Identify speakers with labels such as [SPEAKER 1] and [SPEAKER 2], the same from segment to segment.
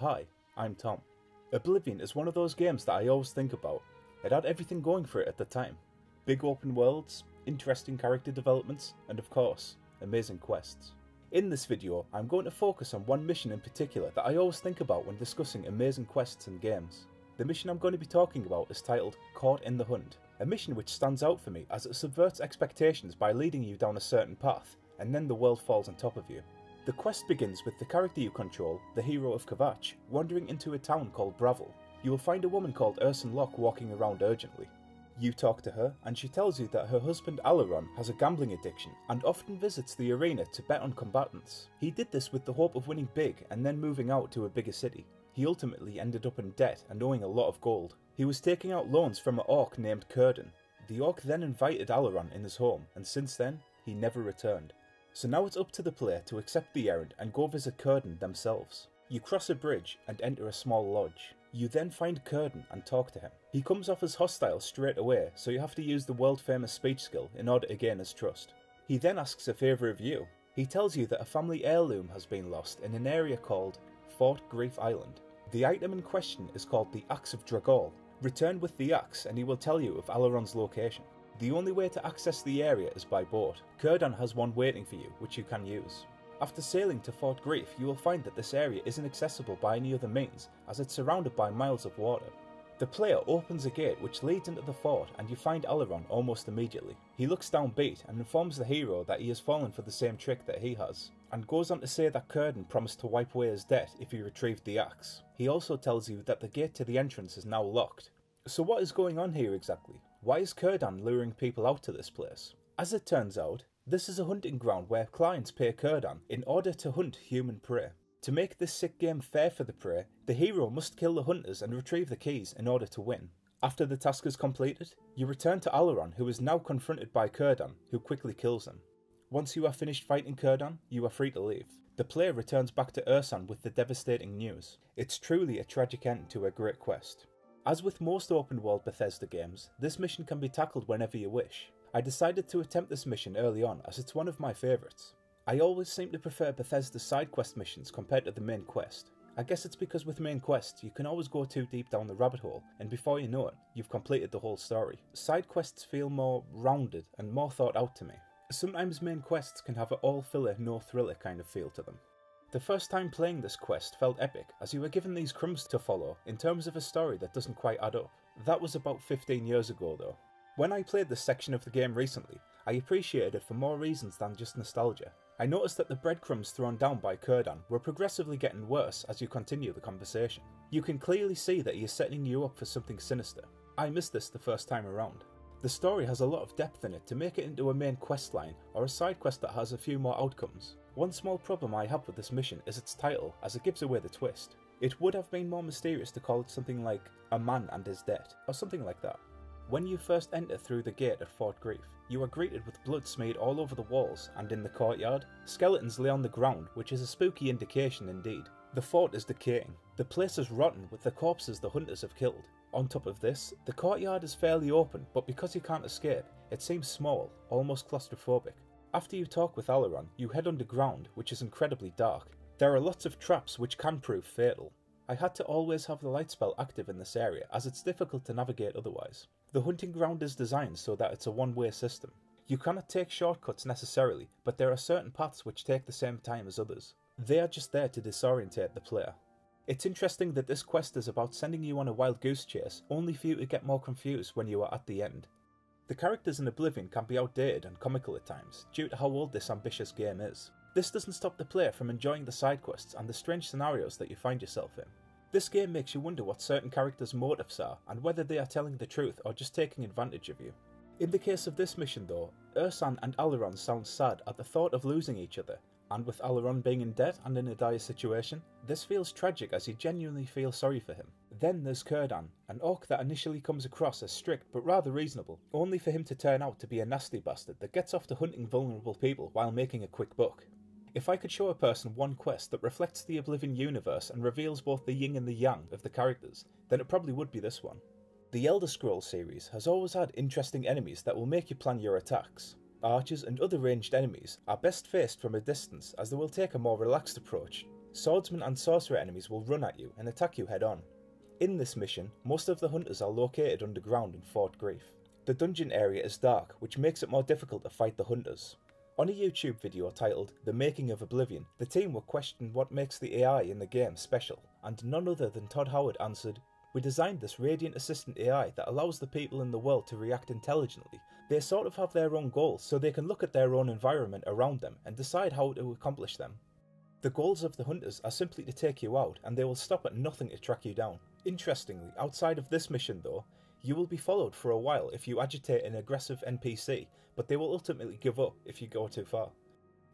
[SPEAKER 1] Hi, I'm Tom. Oblivion is one of those games that I always think about. It had everything going for it at the time big open worlds, interesting character developments, and of course, amazing quests. In this video, I'm going to focus on one mission in particular that I always think about when discussing amazing quests and games. The mission I'm going to be talking about is titled Caught in the Hunt, a mission which stands out for me as it subverts expectations by leading you down a certain path, and then the world falls on top of you. The quest begins with the character you control, the hero of Kvatch, wandering into a town called Bravil. You will find a woman called Ursanne Loche walking around urgently. You talk to her, and she tells you that her husband Aleron has a gambling addiction and often visits the arena to bet on combatants. He did this with the hope of winning big and then moving out to a bigger city. He ultimately ended up in debt and owing a lot of gold. He was taking out loans from an orc named Kurdan. The orc then invited Aleron in his home, and since then, he never returned. So now it's up to the player to accept the errand and go visit Kurdan themselves. You cross a bridge and enter a small lodge. You then find Kurdan and talk to him. He comes off as hostile straight away, so you have to use the world famous speech skill in order to gain his trust. He then asks a favour of you. He tells you that a family heirloom has been lost in an area called Fort Grief Island. The item in question is called the Axe of Dragol. Return with the axe and he will tell you of Aleron's location. The only way to access the area is by boat. Kurdan has one waiting for you, which you can use. After sailing to Fort Grief, you will find that this area isn't accessible by any other means, as it's surrounded by miles of water. The player opens a gate which leads into the fort and you find Aleron almost immediately. He looks downbeat and informs the hero that he has fallen for the same trick that he has, and goes on to say that Kurdan promised to wipe away his debt if he retrieved the axe. He also tells you that the gate to the entrance is now locked. So what is going on here exactly? Why is Kurdan luring people out to this place? As it turns out, this is a hunting ground where clients pay Kurdan in order to hunt human prey. To make this sick game fair for the prey, the hero must kill the hunters and retrieve the keys in order to win. After the task is completed, you return to Aleron who is now confronted by Kurdan, who quickly kills him. Once you are finished fighting Kurdan, you are free to leave. The player returns back to Ursanne with the devastating news. It's truly a tragic end to a great quest. As with most open world Bethesda games, this mission can be tackled whenever you wish. I decided to attempt this mission early on as it's one of my favourites. I always seem to prefer Bethesda's side quest missions compared to the main quest. I guess it's because with main quests you can always go too deep down the rabbit hole and before you know it, you've completed the whole story. Side quests feel more rounded and more thought out to me. Sometimes main quests can have an all filler, no thriller kind of feel to them. The first time playing this quest felt epic as you were given these crumbs to follow in terms of a story that doesn't quite add up. That was about 15 years ago though. When I played this section of the game recently, I appreciated it for more reasons than just nostalgia. I noticed that the breadcrumbs thrown down by Kurdan were progressively getting worse as you continue the conversation. You can clearly see that he is setting you up for something sinister. I missed this the first time around. The story has a lot of depth in it to make it into a main quest line or a side quest that has a few more outcomes. One small problem I have with this mission is its title as it gives away the twist. It would have been more mysterious to call it something like A Man and His Debt or something like that. When you first enter through the gate at Fort Grief, you are greeted with blood smeared all over the walls and in the courtyard. Skeletons lay on the ground, which is a spooky indication indeed. The fort is decaying. The place is rotten with the corpses the hunters have killed. On top of this, the courtyard is fairly open, but because you can't escape, it seems small, almost claustrophobic. After you talk with Aleron, you head underground, which is incredibly dark. There are lots of traps which can prove fatal. I had to always have the light spell active in this area as it's difficult to navigate otherwise. The hunting ground is designed so that it's a one-way system. You cannot take shortcuts necessarily, but there are certain paths which take the same time as others. They are just there to disorientate the player. It's interesting that this quest is about sending you on a wild goose chase, only for you to get more confused when you are at the end. The characters in Oblivion can be outdated and comical at times, due to how old this ambitious game is. This doesn't stop the player from enjoying the side quests and the strange scenarios that you find yourself in. This game makes you wonder what certain characters' motives are and whether they are telling the truth or just taking advantage of you. In the case of this mission though, Ursanne and Aleron sound sad at the thought of losing each other, and with Aleron being in debt and in a dire situation, this feels tragic as you genuinely feel sorry for him. Then there's Kurdan, an orc that initially comes across as strict but rather reasonable, only for him to turn out to be a nasty bastard that gets off to hunting vulnerable people while making a quick buck. If I could show a person one quest that reflects the Oblivion universe and reveals both the yin and the yang of the characters, then it probably would be this one. The Elder Scrolls series has always had interesting enemies that will make you plan your attacks. Archers and other ranged enemies are best faced from a distance as they will take a more relaxed approach, Swordsman and sorcerer enemies will run at you and attack you head on. In this mission, most of the hunters are located underground in Fort Grief. The dungeon area is dark, which makes it more difficult to fight the hunters. On a YouTube video titled The Making of Oblivion, the team were questioned what makes the AI in the game special, and none other than Todd Howard answered, We designed this radiant assistant AI that allows the people in the world to react intelligently. They sort of have their own goals, so they can look at their own environment around them and decide how to accomplish them. The goals of the hunters are simply to take you out, and they will stop at nothing to track you down. Interestingly, outside of this mission though, you will be followed for a while if you agitate an aggressive NPC, but they will ultimately give up if you go too far.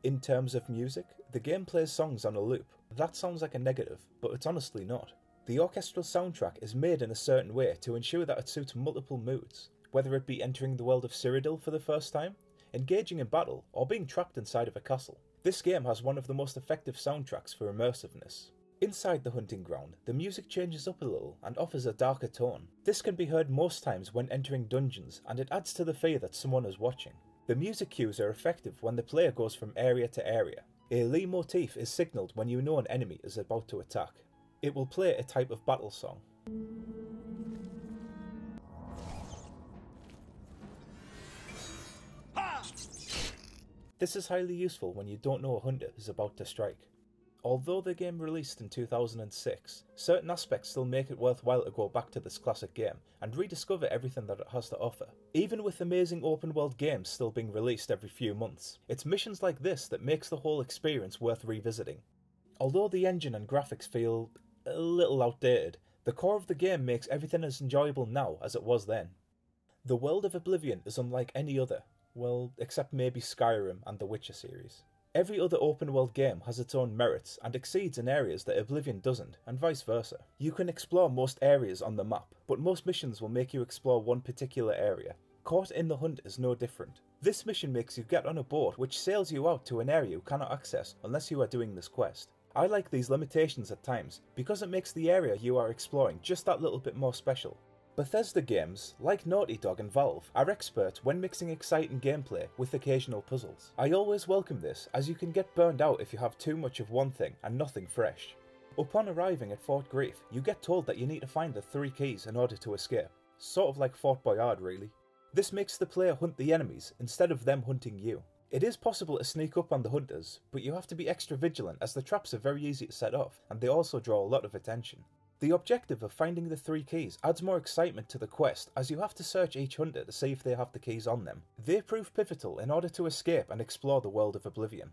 [SPEAKER 1] In terms of music, the game plays songs on a loop. That sounds like a negative, but it's honestly not. The orchestral soundtrack is made in a certain way to ensure that it suits multiple moods, whether it be entering the world of Cyrodiil for the first time, engaging in battle, or being trapped inside of a castle. This game has one of the most effective soundtracks for immersiveness. Inside the hunting ground, the music changes up a little and offers a darker tone. This can be heard most times when entering dungeons, and it adds to the fear that someone is watching. The music cues are effective when the player goes from area to area. A leitmotif is signalled when you know an enemy is about to attack. It will play a type of battle song. This is highly useful when you don't know a hunter is about to strike. Although the game released in 2006, certain aspects still make it worthwhile to go back to this classic game and rediscover everything that it has to offer. Even with amazing open world games still being released every few months, it's missions like this that makes the whole experience worth revisiting. Although the engine and graphics feel a little outdated, the core of the game makes everything as enjoyable now as it was then. The world of Oblivion is unlike any other, well, except maybe Skyrim and the Witcher series. Every other open world game has its own merits and exceeds in areas that Oblivion doesn't, and vice versa. You can explore most areas on the map, but most missions will make you explore one particular area. Caught in the Hunt is no different. This mission makes you get on a boat which sails you out to an area you cannot access unless you are doing this quest. I like these limitations at times because it makes the area you are exploring just that little bit more special. Bethesda games, like Naughty Dog and Valve, are experts when mixing exciting gameplay with occasional puzzles. I always welcome this, as you can get burned out if you have too much of one thing and nothing fresh. Upon arriving at Fort Grief, you get told that you need to find the three keys in order to escape. Sort of like Fort Boyard, really. This makes the player hunt the enemies instead of them hunting you. It is possible to sneak up on the hunters, but you have to be extra vigilant as the traps are very easy to set off, and they also draw a lot of attention. The objective of finding the three keys adds more excitement to the quest as you have to search each hunter to see if they have the keys on them. They prove pivotal in order to escape and explore the world of Oblivion.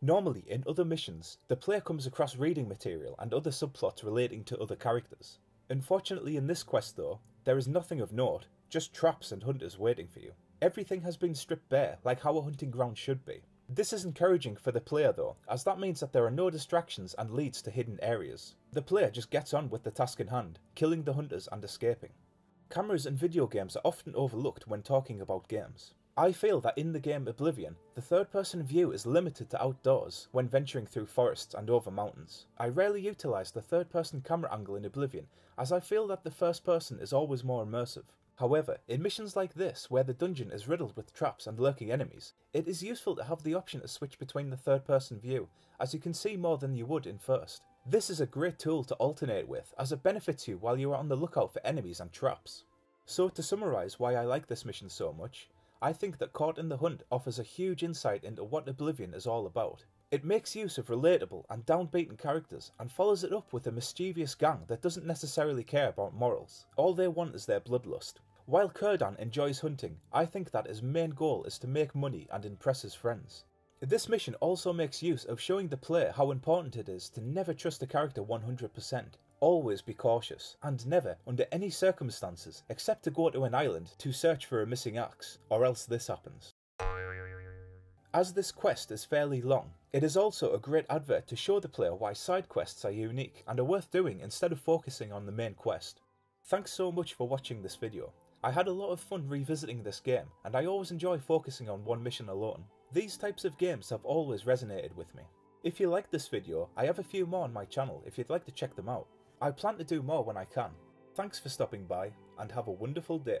[SPEAKER 1] Normally, in other missions, the player comes across reading material and other subplots relating to other characters. Unfortunately, in this quest though, there is nothing of note, just traps and hunters waiting for you. Everything has been stripped bare, like how a hunting ground should be. This is encouraging for the player though, as that means that there are no distractions and leads to hidden areas. The player just gets on with the task in hand, killing the hunters and escaping. Cameras in video games are often overlooked when talking about games. I feel that in the game Oblivion, the third person view is limited to outdoors when venturing through forests and over mountains. I rarely utilise the third person camera angle in Oblivion, as I feel that the first person is always more immersive. However, in missions like this, where the dungeon is riddled with traps and lurking enemies, it is useful to have the option to switch between the third person view, as you can see more than you would in first. This is a great tool to alternate with, as it benefits you while you are on the lookout for enemies and traps. So to summarise why I like this mission so much, I think that Caught in the Hunt offers a huge insight into what Oblivion is all about. It makes use of relatable and downbeaten characters and follows it up with a mischievous gang that doesn't necessarily care about morals. All they want is their bloodlust. While Kurdan enjoys hunting, I think that his main goal is to make money and impress his friends. This mission also makes use of showing the player how important it is to never trust a character 100%. Always be cautious, and never, under any circumstances, except to go to an island to search for a missing axe, or else this happens. As this quest is fairly long, it is also a great advert to show the player why side quests are unique and are worth doing instead of focusing on the main quest. Thanks so much for watching this video. I had a lot of fun revisiting this game, and I always enjoy focusing on one mission alone. These types of games have always resonated with me. If you liked this video, I have a few more on my channel if you'd like to check them out. I plan to do more when I can. Thanks for stopping by, and have a wonderful day.